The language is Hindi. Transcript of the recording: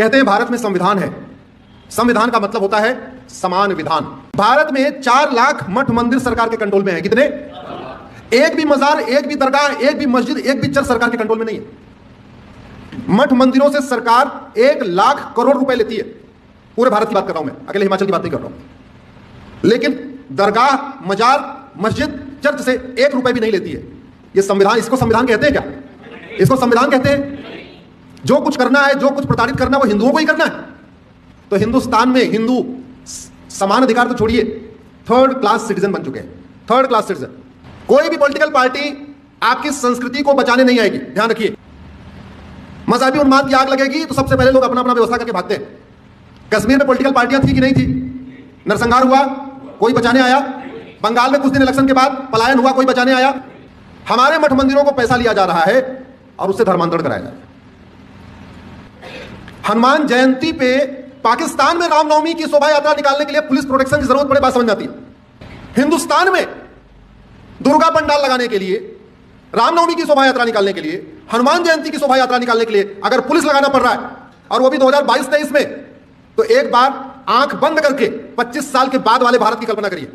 कहते हैं भारत में संविधान है। संविधान का मतलब होता है समान विधान। भारत में चार लाख मठ मंदिर सरकार के कंट्रोल में है। कितने? एक भी मजार, एक भी दरगाह, एक भी मस्जिद, एक भी चर्च सरकार के कंट्रोल में नहीं है। मठ मंदिरों से सरकार एक लाख करोड़ रुपए लेती है। पूरे भारत की बात कर रहा हूँ मैं। अकेले हिमाचल की बात नहीं कर रहा हूँ। लेकिन दरगाह, मजार, मस्जिद, चर्च से एक रुपए भी नहीं लेती है। ये संविधान, इसको संविधान कहते हैं क्या? इसको संविधान कहते हैं? जो कुछ करना है, जो कुछ प्रताड़ित करना है, वो हिंदुओं को ही करना है। तो हिंदुस्तान में हिंदू समान अधिकार तो छोड़िए थर्ड क्लास सिटीजन बन चुके हैं थर्ड क्लास सिटीजन कोई भी पॉलिटिकल पार्टी आपकी संस्कृति को बचाने नहीं आएगी, ध्यान रखिए। मजहबी उन्माद की आग लगेगी तो सबसे पहले लोग अपना अपना व्यवस्था करके भागते हैं। कश्मीर में पॉलिटिकल पार्टियाँ थी कि नहीं थी? नरसंहार हुआ, कोई बचाने आया? बंगाल में कुछ दिन इलेक्शन के बाद पलायन हुआ, कोई बचाने आया? हमारे मठ मंदिरों को पैसा लिया जा रहा है और उससे धर्मांतरण कराया जा रहा है। हनुमान जयंती पे पाकिस्तान में रामनवमी की शोभा यात्रा निकालने के लिए पुलिस प्रोटेक्शन की ज़रूरत पड़े बात समझ जाती है। हिंदुस्तान में दुर्गा पंडाल लगाने के लिए, रामनवमी की शोभा यात्रा निकालने के लिए, हनुमान जयंती की शोभा यात्रा निकालने के लिए अगर पुलिस लगाना पड़ रहा है और वो भी 2022-23 में तो एक बार आँख बंद करके 25 साल के बाद वाले भारत की कल्पना करिए।